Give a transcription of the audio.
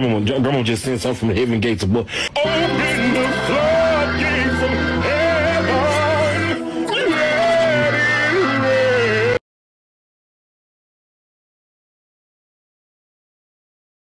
grandma, grandma just sent something from the heaven gates above. Open. Oh,